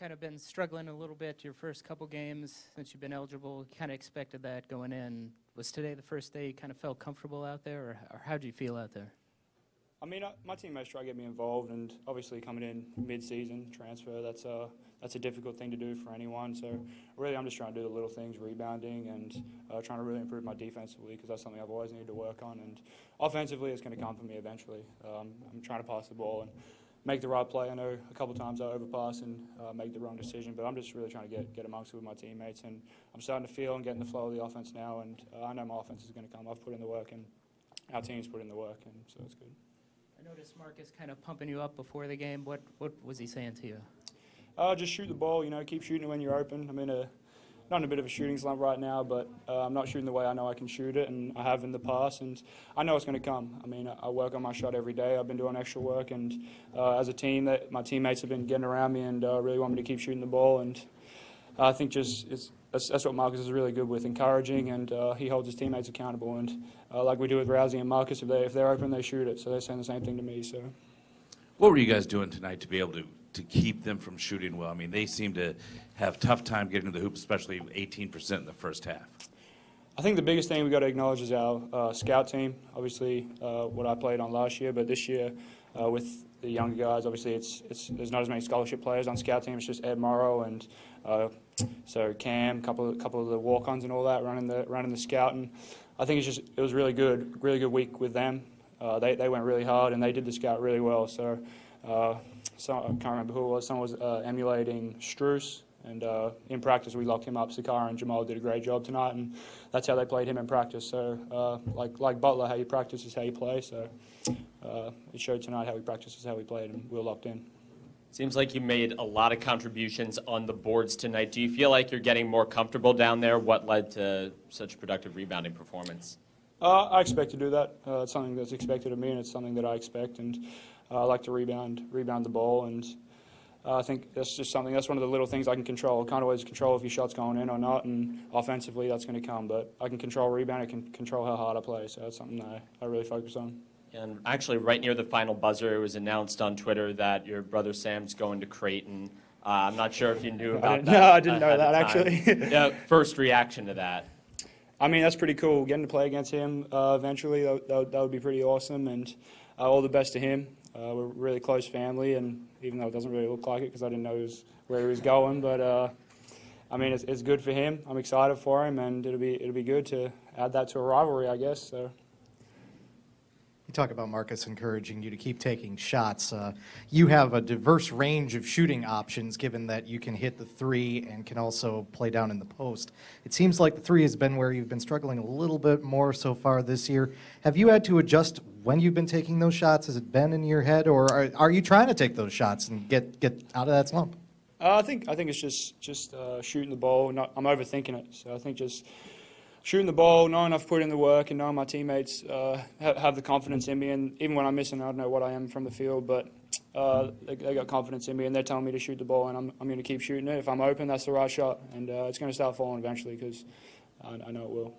kind of been struggling a little bit your first couple games since you've been eligible. Kind of expected that going in. Was today the first day you kind of felt comfortable out there, or, or how do you feel out there? I mean, I, my teammates try to get me involved, and obviously coming in mid-season transfer, that's a that's a difficult thing to do for anyone. So really, I'm just trying to do the little things, rebounding, and uh, trying to really improve my defensively because that's something I've always needed to work on. And offensively, it's going to come for me eventually. Um, I'm trying to pass the ball and make the right play. I know a couple times I overpass and uh, make the wrong decision, but I'm just really trying to get get amongst it with my teammates, and I'm starting to feel and getting the flow of the offense now. And uh, I know my offense is going to come. I've put in the work, and our team's put in the work, and so it's good. I noticed Markus kind of pumping you up before the game. What what was he saying to you? Uh, just shoot the ball. You know, keep shooting when you're open. I'm in a not in a bit of a shooting slump right now, but uh, I'm not shooting the way I know I can shoot it, and I have in the past, and I know it's going to come. I mean, I work on my shot every day. I've been doing extra work, and uh, as a team, that my teammates have been getting around me and uh, really want me to keep shooting the ball. And I think just it's, that's, that's what Markus is really good with, encouraging, and uh, he holds his teammates accountable. And uh, like we do with Rousey and Markus, if they if they're open, they shoot it. So they're saying the same thing to me. So. What were you guys doing tonight to be able to to keep them from shooting well? I mean, they seem to have tough time getting to the hoop, especially 18% in the first half. I think the biggest thing we got to acknowledge is our uh, scout team. Obviously, uh, what I played on last year, but this year uh, with the younger guys, obviously it's, it's there's not as many scholarship players on scout team. It's just Ed Morrow and uh, so Cam, couple couple of the walk-ons and all that running the running the scout. And I think it's just it was really good, really good week with them. Uh, they they went really hard and they did the scout really well. So. Uh, so, I can't remember who it was. Someone was uh, emulating Strus, and uh, in practice we locked him up. Sacar and Jamal did a great job tonight, and that's how they played him in practice. So, uh, like like Butler, how you practice is how you play. So, uh, it showed tonight how we practice is how we played, and we were locked in. Seems like you made a lot of contributions on the boards tonight. Do you feel like you're getting more comfortable down there? What led to such a productive rebounding performance? Uh, I expect to do that. Uh, it's something that's expected of me, and it's something that I expect. And I like to rebound, rebound the ball, and uh, I think that's just something. That's one of the little things I can control. I can't always control if your shot's going in or not, and offensively that's going to come. But I can control rebound. I can control how hard I play. So that's something that I, I really focus on. And actually, right near the final buzzer, it was announced on Twitter that your brother Sam's going to Creighton. Uh, I'm not sure if you knew about that. No, I didn't know that actually. yeah, first reaction to that. I mean, that's pretty cool. Getting to play against him uh, eventually, that, that, that, would be pretty awesome. And uh, all the best to him. Uh, we're really close family, and even though it doesn't really look like it because I didn't know he was, where he was going, but uh, I mean, it's, it's good for him. I'm excited for him, and it'll be it'll be good to add that to a rivalry, I guess. So. You talk about Markus encouraging you to keep taking shots. Uh, you have a diverse range of shooting options, given that you can hit the three and can also play down in the post. It seems like the three has been where you've been struggling a little bit more so far this year. Have you had to adjust when you've been taking those shots? Has it been in your head, or are, are you trying to take those shots and get get out of that slump? Uh, I think I think it's just just uh, shooting the ball. Not, I'm overthinking it, so I think just shooting the ball, knowing I've put in the work, and knowing my teammates uh, have, have, the confidence in me. And even when I'm missing, I don't know what I am from the field, but uh, they, they, got confidence in me, and they're telling me to shoot the ball, and I'm, I'm going to keep shooting it. If I'm open, that's the right shot, and uh, it's going to start falling eventually because I, I know it will.